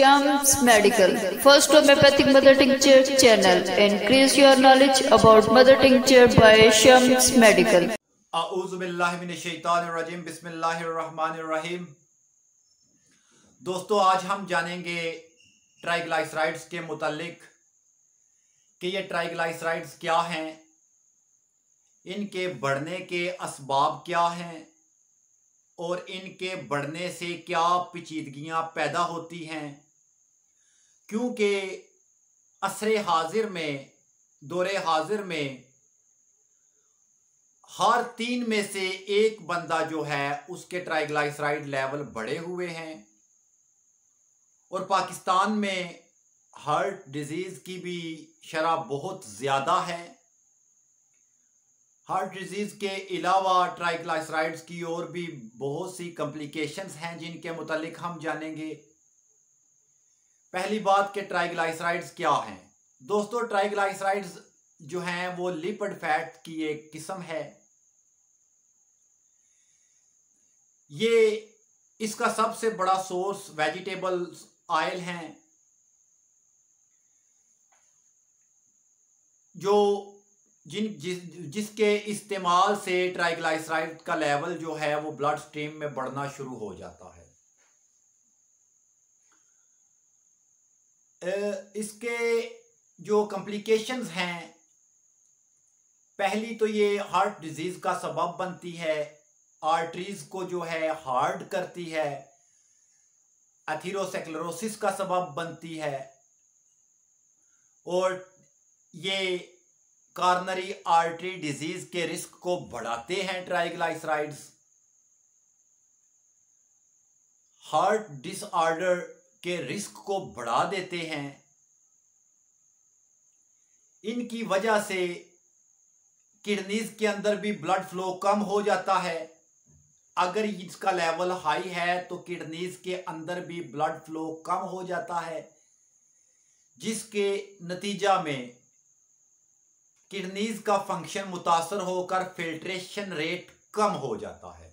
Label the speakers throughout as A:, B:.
A: Shams Medical, first homeopathic mother tincture channel. Increase your knowledge about mother tincture by Shams Medical.
B: आउज़बिल्लिमिनशैतानिर्रजीम बिस्मिल्लाहिर्रहमानिर्रहीम दोस्तों आज हम जानेंगे triglycerides के मुतालिक कि ये ट्राइग्लाइसराइड्स क्या हैं इनके बढ़ने के असबाब क्या हैं और इनके बढ़ने से क्या पेचीदगियाँ पैदा होती हैं क्योंकि असर हाजिर में, दौरे हाजिर में, हर तीन में से एक बंदा जो है, उसके ट्राइग्लाइसराइड लेवल बढ़े हुए हैं। और पाकिस्तान में हार्ट डिज़ीज़ की भी शरह बहुत ज़्यादा है। हार्ट डिज़ीज़ के अलावा ट्राइग्लाइसराइड्स की और भी बहुत सी कॉम्प्लिकेशंस हैं जिनके मुतालिक हम जानेंगे। पहली बात के ट्राइग्लाइसराइड्स क्या हैं? दोस्तों ट्राइग्लाइसराइड्स जो हैं, वो लिपिड फैट की एक किस्म है। ये इसका सबसे बड़ा सोर्स वेजिटेबल ऑयल हैं। जो जिन, जिस, जिसके इस्तेमाल से ट्राइग्लाइसराइड का लेवल जो है, वो ब्लड स्ट्रीम में बढ़ना शुरू हो जाता है। इसके जो कॉम्प्लिकेशंस हैं, पहली तो ये हार्ट डिज़ीज़ का सबब बनती है आर्टरीज को जो है हार्ड करती है एथीरोसेक्लोरोसिस का सबब बनती है, और ये कार्नरी आर्टरी डिज़ीज़ के रिस्क को बढ़ाते हैं ट्राइग्लाइसराइड्स हार्ट डिसऑर्डर के रिस्क को बढ़ा देते हैं। इनकी वजह से किडनीज के अंदर भी ब्लड फ्लो कम हो जाता है। अगर इसका लेवल हाई है तो किडनीज के अंदर भी ब्लड फ्लो कम हो जाता है, जिसके नतीजा में किडनीज का फ़ंक्शन मुतासर होकर फिल्ट्रेशन रेट कम हो जाता है।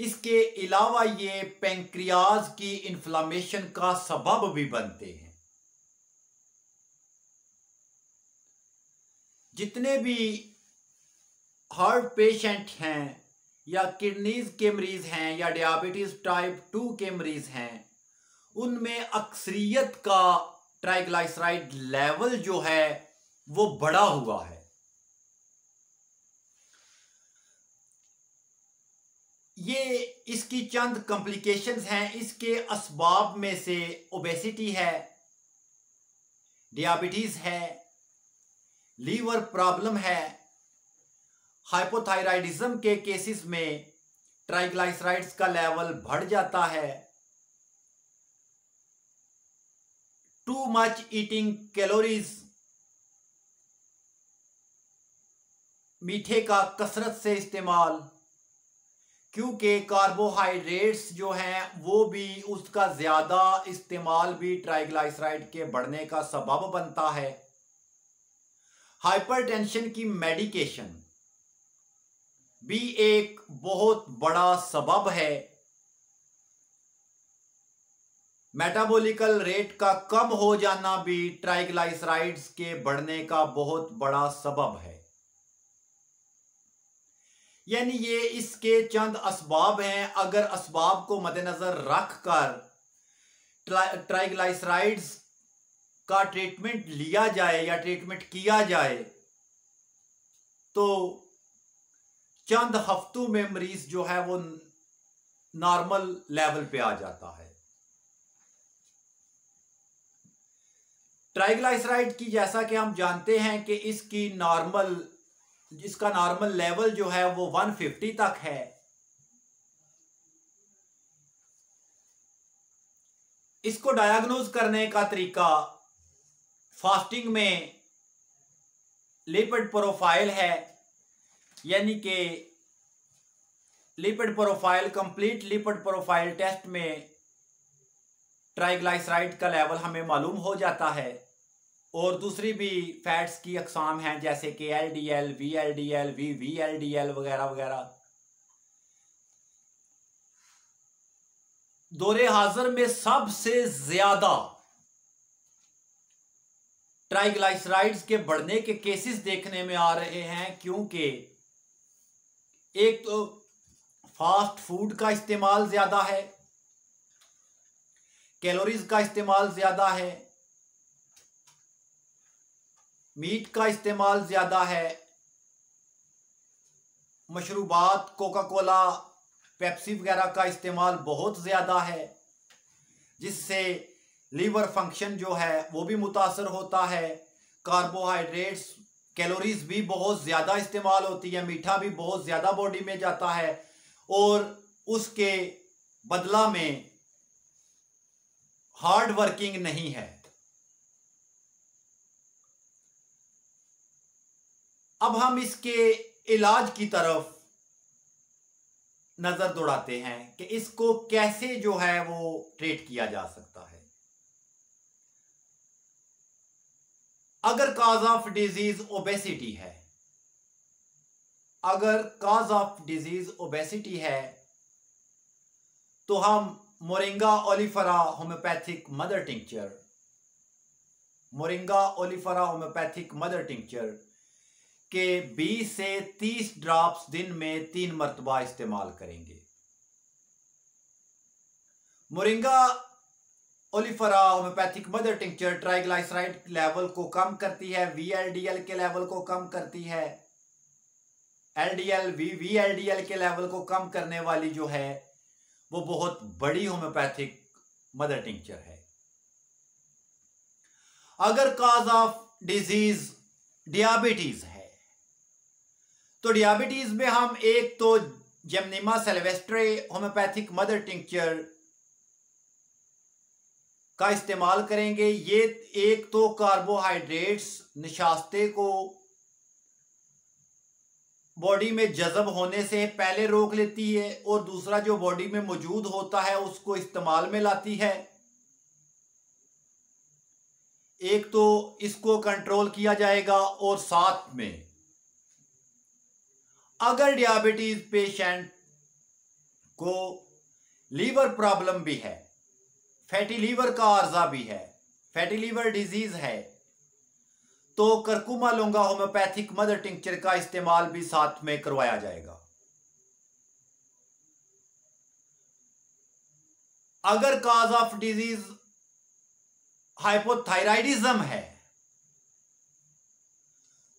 B: इसके अलावा ये पेंक्रियाज की इन्फ्लामेशन का सबब भी बनते हैं। जितने भी हार्ट पेशेंट हैं या किडनीज के मरीज़ हैं या डायबिटीज़ टाइप टू के मरीज़ हैं, उनमें अक्सरियत का ट्राइग्लाइसराइड लेवल जो है वो बढ़ा हुआ है। ये इसकी चंद कॉम्प्लिकेशंस हैं, इसके असबाब में से ओबेसिटी है डियाबिटीज है लीवर प्रॉब्लम है हाइपोथायराइडिज्म के केसेस में ट्राइग्लाइसराइड्स का लेवल बढ़ जाता है टू मच ईटिंग कैलोरीज मीठे का कसरत से इस्तेमाल क्योंकि कार्बोहाइड्रेट्स जो हैं, वो भी उसका ज़्यादा इस्तेमाल भी ट्राइग्लाइसराइड के बढ़ने का सबब बनता है। हाइपरटेंशन की मेडिकेशन भी एक बहुत बड़ा सबब है। मेटाबॉलिकल रेट का कम हो जाना भी ट्राइग्लाइसराइड्स के बढ़ने का बहुत बड़ा सबब है। यानी ये इसके चंद असबाब हैं। अगर असबाब को मद्देनजर रख कर ट्राइग्लाइसराइड्स का ट्रीटमेंट लिया जाए या ट्रीटमेंट किया जाए तो चंद हफ्तों में मरीज़ जो है वो नॉर्मल लेवल पे आ जाता है। ट्राइग्लाइसराइड की जैसा कि हम जानते हैं कि इसकी नॉर्मल इसका नॉर्मल लेवल जो है वो 150 तक है। इसको डायग्नोज करने का तरीका फास्टिंग में लिपिड प्रोफ़ाइल है, यानी कि lipid profile complete lipid profile test में ट्राइग्लाइसराइड का लेवल हमें मालूम हो जाता है। और दूसरी भी फैट्स की अकसाम हैं, जैसे कि L D L V L D L V V L D L वगैरह वगैरह। दौरे हाजिर में सबसे ज़्यादा ट्राइग्लाइसराइड्स के बढ़ने के केसेस देखने में आ रहे हैं, क्योंकि एक तो फास्ट फ़ूड का इस्तेमाल ज़्यादा है, कैलोरीज का इस्तेमाल ज़्यादा है मीट का इस्तेमाल ज़्यादा है। मशरूबात कोका कोला पेप्सी वगैरह का इस्तेमाल बहुत ज़्यादा है, जिससे लीवर फ़ंक्शन जो है, वो भी मुतासर होता है। कार्बोहाइड्रेट्स, कैलोरीज भी बहुत ज़्यादा इस्तेमाल होती है, मीठा भी बहुत ज़्यादा बॉडी में जाता है और उसके बदला में हार्ड वर्किंग नहीं है। अब हम इसके इलाज की तरफ़ नज़र दौड़ाते हैं कि इसको कैसे जो है वो ट्रीट किया जा सकता है। अगर काज ऑफ़ डिज़ीज़ ओबेसिटी है, अगर काज ऑफ़ डिज़ीज़ ओबेसिटी है तो हम moringa oleifera homeopathic mother tincture, moringa oleifera homeopathic mother tincture के 20 से 30 ड्रॉप्स दिन में तीन मरतबा इस्तेमाल करेंगे। Moringa, oleifera, homeopathic mother tincture, triglyceride level को कम करती है वीएलडीएल के लेवल को कम करती है। एलडीएल वी वीएलडीएल के लेवल को कम करने वाली जो है, वो बहुत बड़ी होम्योपैथिक मदर टिंक्चर है। अगर काज ऑफ़ डिज़ीज़ डियाबिटीज है तो डियाबिटीज में हम एक तो gymnema sylvestre homeopathic mother tincture का इस्तेमाल करेंगे। ये एक तो कार्बोहाइड्रेट्स निशास्ते को बॉडी में जज़ब होने से पहले रोक लेती है और दूसरा जो बॉडी में मौजूद होता है उसको इस्तेमाल में लाती है। एक तो इसको कंट्रोल किया जाएगा और साथ में अगर डियाबिटीज पेशेंट को लीवर प्रॉब्लम भी है फैटी लीवर का आर्जा भी है फैटी लीवर डिज़ीज़ है तो curcuma longa homeopathic mother tincture का इस्तेमाल भी साथ में करवाया जाएगा। अगर काज ऑफ़ डिज़ीज़ हाइपोथायराइडिज्म है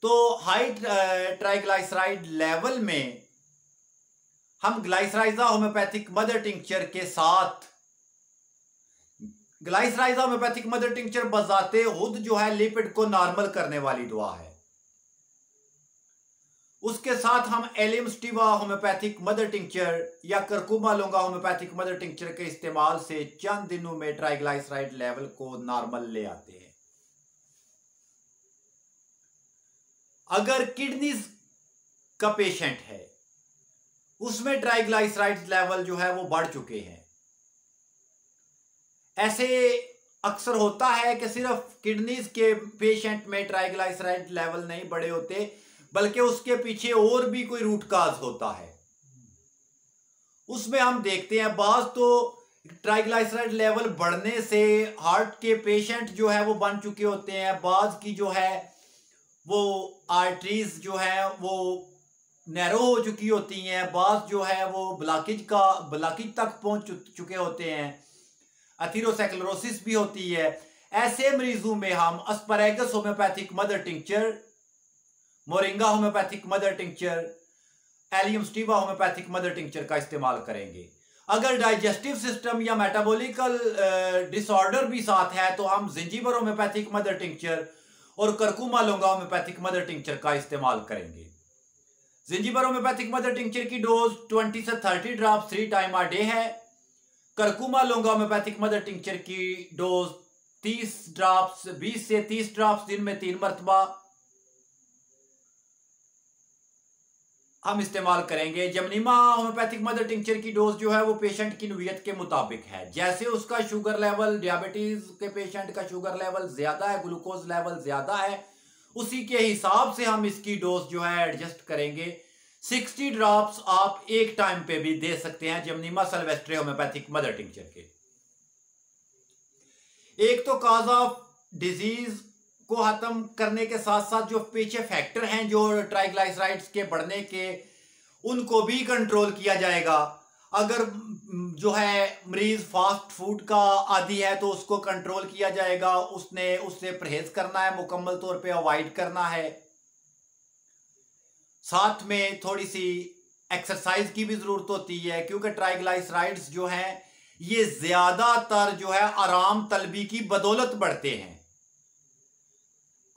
B: तो हाई ट्राइग्लाइसराइड लेवल में हम ग्लाइसराइजा होम्योपैथिक मदर टिंक्चर के साथ ग्लाइसराइजा होम्योपैथिक मदर टिंक्चर बजाते खुद जो है लिपिड को नॉर्मल करने वाली दुआ है। उसके साथ हम allium sativa homeopathic mother tincture या curcuma longa homeopathic mother tincture के इस्तेमाल से चंद दिनों में ट्राइग्लाइसराइड लेवल को नॉर्मल ले आते हैं। अगर किडनीज का पेशेंट है, उसमें ट्राइग्लाइसराइड लेवल जो है वो बढ़ चुके हैं। ऐसे अक्सर होता है कि सिर्फ़ किडनीज के पेशेंट में ट्राइग्लाइसराइड लेवल नहीं बढ़े होते, बल्कि उसके पीछे और भी कोई रूट काज होता है। उसमें हम देखते हैं, बाज तो ट्राइग्लाइसराइड लेवल बढ़ने से हार्ट के पेशेंट जो है वो बन चुके होते हैं, बाज की जो है वो आर्टरीज जो है, वो नैरो हो चुकी होती हैं बास जो है, वो ब्लॉकेज का ब्लॉकेज तक पहुँच चुके होते हैं। अथीरोसेक्लोरोसिस भी होती है। ऐसे मरीजों में हम asparagus homeopathic mother tincture moringa homeopathic mother tincture allium stevia homeopathic mother tincture का इस्तेमाल करेंगे। अगर डाइजेस्टिव सिस्टम या मेटाबॉलिकल डिसऑर्डर भी साथ है तो हम जिंजीबर होम्योपैथिक मदर टिंक्चर और curcuma longa homeopathic mother tincture का इस्तेमाल करेंगे। जिंजीबर होम्योपैथिक मदर टिंक्चर की डोज 20 से 30 drop three time a day है। Curcuma longa homeopathic mother tincture की डोज 30 ड्रॉप्स 20 से 30 ड्रॉप्स दिन में तीन मरतबा हम इस्तेमाल करेंगे जमनीमा होम्योपैथिक मदर टिंक्चर की डोज जो है वो पेशेंट की नवीयत के मुताबिक है। जैसे उसका शुगर लेवल डायबिटीज़ के पेशेंट का शुगर लेवल ज़्यादा है ग्लूकोज लेवल ज़्यादा है, उसी के हिसाब से हम इसकी डोज जो है एडजस्ट करेंगे। सिक्सटी ड्रॉप्स आप एक टाइम पे भी दे सकते हैं gymnema sylvestre homeopathic mother tincture के। एक तो काज ऑफ़ डिज़ीज़ को खत्म करने के साथ साथ जो पीछे फैक्टर हैं, जो ट्राइग्लाइसराइड्स के बढ़ने के, उनको भी कंट्रोल किया जाएगा। अगर, जो है, मरीज़ फास्ट फ़ूड का आदि है तो उसको कंट्रोल किया जाएगा। उसने, उससे परहेज करना है, मुकम्मल तौर पे अवॉइड करना है। साथ में थोड़ी सी एक्सरसाइज की भी ज़रूरत होती है, क्योंकि ट्राइग्लाइसराइड्स जो हैं, ये ज़्यादातर जो है आराम, तलबी की बदौलत बढ़ते हैं।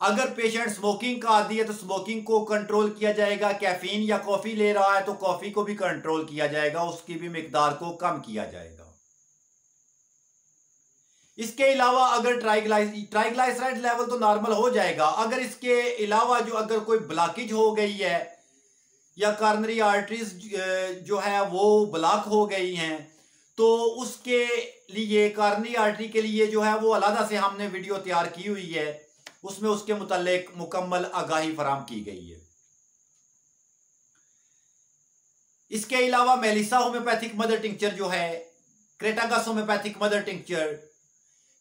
B: अगर पेशेंट स्मोकिंग का आदि है तो स्मोकिंग को कंट्रोल किया जाएगा। कैफीन या कॉफ़ी ले रहा है तो कॉफ़ी को भी कंट्रोल किया जाएगा। उसकी भी मिकदार को कम किया जाएगा। इसके अलावा अगर ट्राइग्लाइस ट्राइग्लाइसराइड लेवल तो नॉर्मल हो जाएगा। अगर इसके अलावा जो अगर कोई ब्लॉकेज हो गई है या कार्नरी आर्टरीज जो है वो ब्लॉक हो गई हैं तो उसके लिए कार्नरी आर्टरी के लिए जो है वो अलहदा से हमने वीडियो तैयार की हुई है। उसमें उसके मुतलक मुकम्मल आगाही फराम की गई है। इसके अलावा मेलिसा होम्योपैथिक मदर टिंक्चर जो है, क्रेटागस होम्योपैथिक मदर टिंक्चर,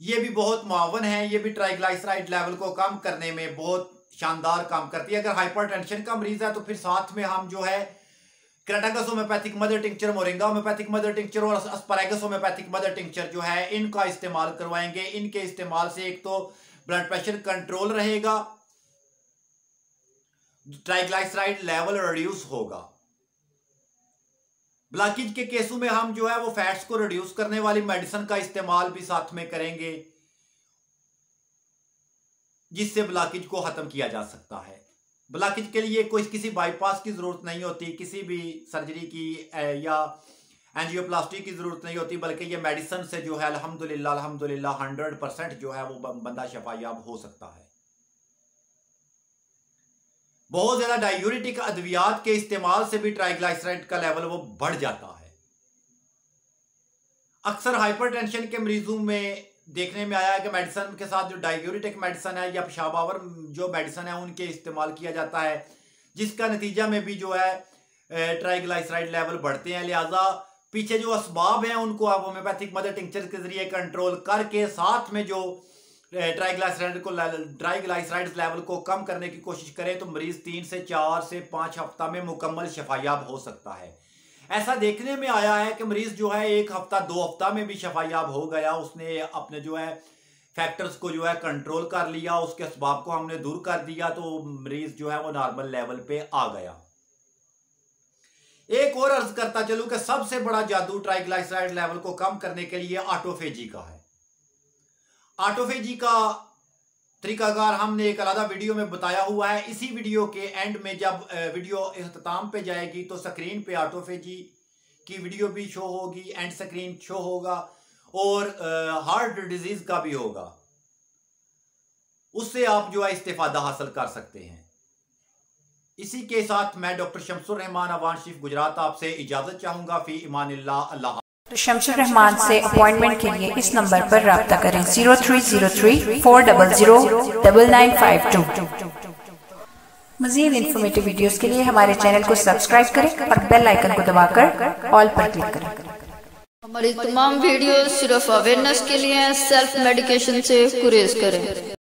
B: ये भी बहुत मावन है। ये भी ट्राइग्लाइसराइड लेवल को कम करने में बहुत शानदार काम करती है। अगर हाइपरटेंशन का मरीज़ है तो फिर साथ में हम जो है, crataegus homeopathic mother tincture moringa homeopathic mother tincture और अस्परागस होम्योपैथिक मदर टिंक्चर जो है, इनका इस्तेमाल करवाएँगे। इनके इस्तेमाल से एक तो ब्लड प्रेशर कंट्रोल रहेगा, ट्राइग्लाइसराइड लेवल रिड्यूस होगा। ब्लॉकेज के केसों में हम जो है वो फैट्स को रिड्यूस करने वाली मेडिसिन का इस्तेमाल भी साथ में करेंगे, जिससे ब्लॉकेज को खत्म किया जा सकता है। ब्लॉकेज के लिए कोई किसी बाईपास की ज़रूरत नहीं होती, किसी भी सर्जरी की या एंजियोप्लास्टी की ज़रूरत नहीं होती, बल्कि ये मेडिसन से जो है अल्हम्दुलिल्लाह अल्हम्दुलिल्लाह हंड्रेड परसेंट जो है, वो बंदा शफायाब हो सकता है। बहुत ज़्यादा डायूरिटिक अद्वियात के इस्तेमाल से भी ट्राइग्लाइसराइड का लेवल वो बढ़ जाता है। अक्सर हाइपरटेंशन के मरीजों में देखने में आया है कि मेडिसन के साथ जो डायूरिटिक मेडिसन है, या पेशाबावर जो मेडिसन है, उनके इस्तेमाल किया जाता है, जिसका नतीजा में भी जो है ट्राइग्लाइसराइड लेवल बढ़ते हैं। लिहाजा पीछे जो असबाब हैं, उनको आप होम्योपैथिक मदर टिंचर के ज़रिए कंट्रोल करके, साथ में जो ट्राइग्लाइसराइड को ट्राइग्लाइसराइड लेवल को कम करने की कोशिश करें तो मरीज़ तीन से चार से पाँच हफ़्ता में मुकम्मल शफायाब हो सकता है। ऐसा देखने में आया है कि मरीज़ जो है, एक हफ़्ता, दो हफ़्ता में भी शफायाब हो गया। उसने अपने जो है फैक्टर्स को जो है कंट्रोल कर लिया, उसके असबाब को हमने दूर कर दिया तो मरीज़ जो है, वो नॉर्मल लेवल पे आ गया। एक और अर्ज़ करता चलू कि सबसे बड़ा जादू ट्राइग्लाइसराइड लेवल को कम करने के लिए ऑटोफेजी का है। ऑटोफेजी का तरीकाकार हमने एक अलग वीडियो में बताया हुआ है। इसी वीडियो के एंड में जब वीडियो अख्ताम पे जाएगी तो स्क्रीन पे ऑटोफेजी की वीडियो भी शो होगी एंड स्क्रीन शो होगा और हार्ट डिज़ीज़ का भी होगा। उससे आप जो है इस्तेफादा हासिल कर सकते हैं। इसी के साथ मैं डॉक्टर शमसुर रहमान अवान शिफ गुजरात आपसे इजाज़त चाहूँगा। फ़ी ईमान अल्लाह।
C: तो शमसुर रहमान से अपॉइंटमेंट के लिए इस नंबर पर रब्ता करें। Zero three zero three four double zero double nine five two. मजीद इन्फॉर्मेटिव वीडियोस के लिए हमारे चैनल को सब्सक्राइब करें और बेल आइकन को दबाकर ऑल पर क्लिक करें।
A: हमारी तमाम वीडियो सिर्फ़ अवेयरनेस के लिए सेल्फ मेडिकेशन से गुरेज करें।